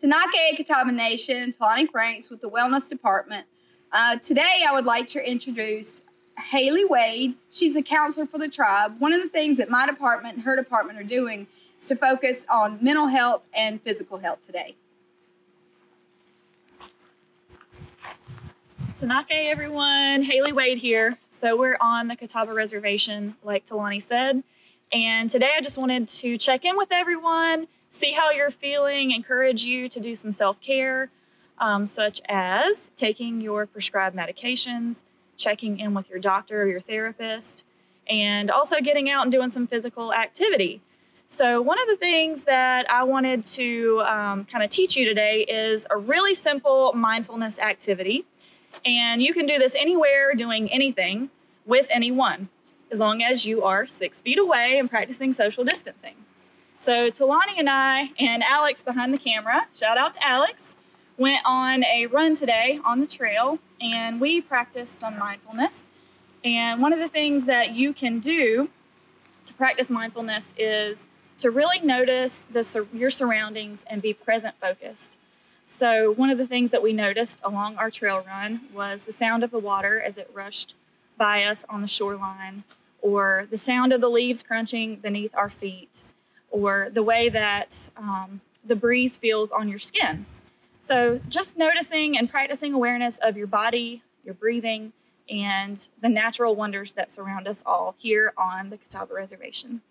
Tanaka Catawba Nation, Talani Franks with the Wellness Department. Uh, today, I would like to introduce Haley Wade. She's a counselor for the tribe. One of the things that my department and her department are doing is to focus on mental health and physical health today. Tanaka, everyone. Haley Wade here. So we're on the Catawba Reservation, like Talani said. And today I just wanted to check in with everyone, see how you're feeling, encourage you to do some self care, um, such as taking your prescribed medications, checking in with your doctor or your therapist, and also getting out and doing some physical activity. So, one of the things that I wanted to um, kind of teach you today is a really simple mindfulness activity. And you can do this anywhere, doing anything with anyone, as long as you are six feet away and practicing social distancing. So Talani and I and Alex behind the camera, shout out to Alex, went on a run today on the trail and we practiced some mindfulness. And one of the things that you can do to practice mindfulness is to really notice the, your surroundings and be present focused. So, one of the things that we noticed along our trail run was the sound of the water as it rushed by us on the shoreline, or the sound of the leaves crunching beneath our feet, or the way that um, the breeze feels on your skin. So, just noticing and practicing awareness of your body, your breathing, and the natural wonders that surround us all here on the Catawba Reservation.